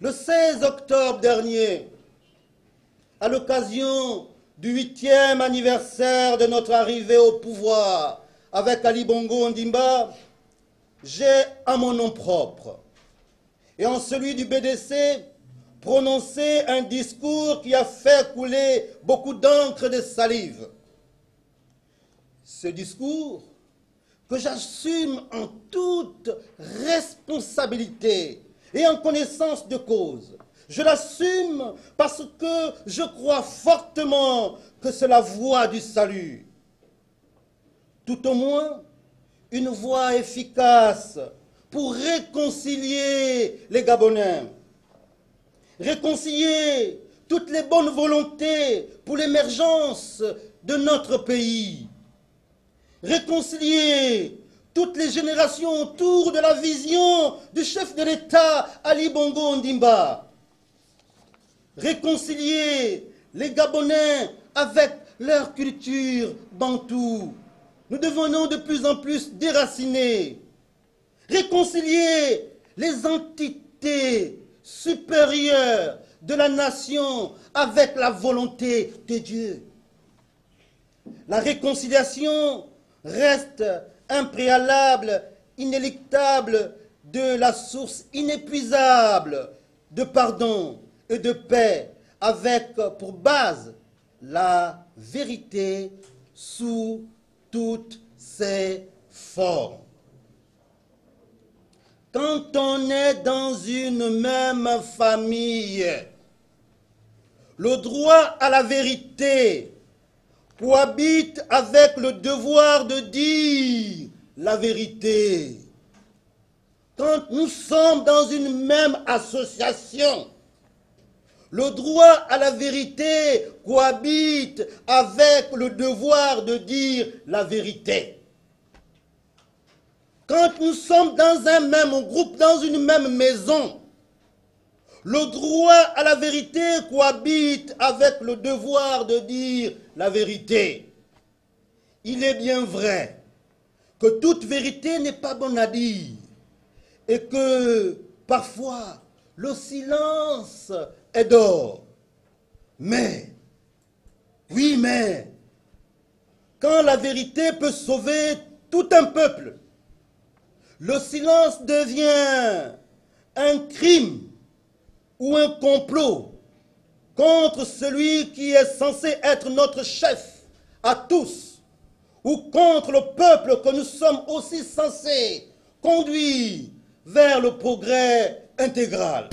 le 16 octobre dernier, à l'occasion du huitième anniversaire de notre arrivée au pouvoir avec Ali Bongo Ondimba, j'ai à mon nom propre et en celui du BDC prononcé un discours qui a fait couler beaucoup d'encre de salive. Ce discours que j'assume en toute responsabilité et en connaissance de cause. Je l'assume parce que je crois fortement que c'est la voie du salut. Tout au moins, une voie efficace pour réconcilier les Gabonais. Réconcilier toutes les bonnes volontés pour l'émergence de notre pays. Réconcilier toutes les générations autour de la vision du chef de l'État Ali Bongo Ondimba. Réconcilier les Gabonais avec leur culture bantou. Nous devenons de plus en plus déracinés. Réconcilier les entités supérieures de la nation avec la volonté de Dieu. La réconciliation reste un préalable inéluctable de la source inépuisable de pardon et de paix avec pour base la vérité sous toutes ses formes. Quand on est dans une même famille, le droit à la vérité cohabite avec le devoir de dire la vérité. Quand nous sommes dans une même association, le droit à la vérité cohabite avec le devoir de dire la vérité. Quand nous sommes dans un même groupe, dans une même maison, le droit à la vérité cohabite avec le devoir de dire la vérité. Il est bien vrai que toute vérité n'est pas bonne à dire et que parfois le silence est d'or. Mais, oui mais, quand la vérité peut sauver tout un peuple, le silence devient un crime ou un complot contre celui qui est censé être notre chef à tous, ou contre le peuple que nous sommes aussi censés conduire vers le progrès intégral.